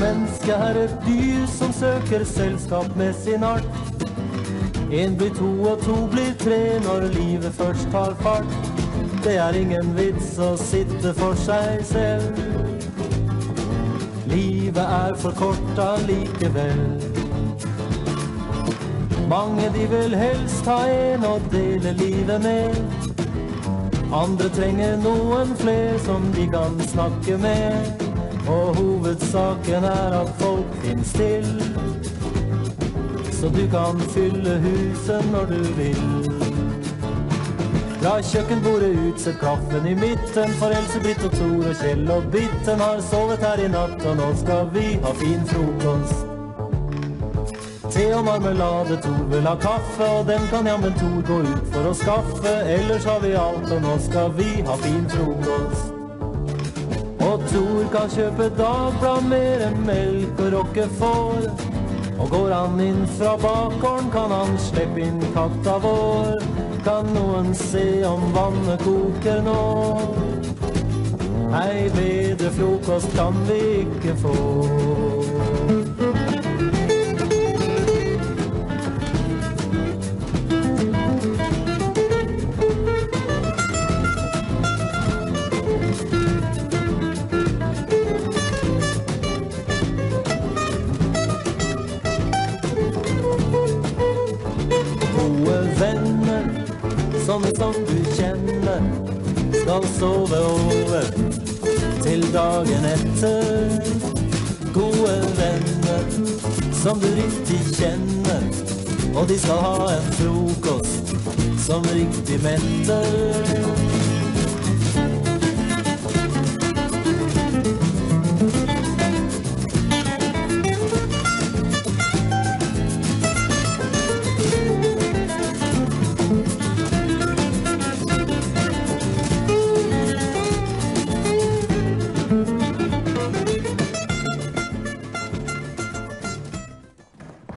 Mennesket er et dyr som søker selskap med sin art. En blir to, og to blir tre når livet først tar fart. Det er ingen vits å sitte for seg selv. Livet er for kort allikevel. Mange de vil helst ha en å dele livet med. Andre trenger noen fler som de kan snakke med. Og hovedsaken er at folk finnes til. Så du kan fylle huset når du vil. Fra kjøkkenbordet ut, sett kaffen i midten. For Else, Britt og Tor og Kjell og Bitten har sovet her i natt, og nå skal vi ha fin frokost. Te og marmelade, Tor vil ha kaffe, og den kan jammen Tor gå ut for å skaffe. Ellers har vi alt, og nå skal vi ha fin frokost. Tor kan kjøpe Dagblad, mer enn melk og rockefår. Og går han inn fra bakgården, kan han slippe inn katta vår. Kan noen se om vannet koker nå? Ei bedre frokost kan vi ikke få. Sånne som du kjenner, skal sove over til dagen etter. Gode venner som du riktig kjenner, og de skal ha en frokost som riktig metter.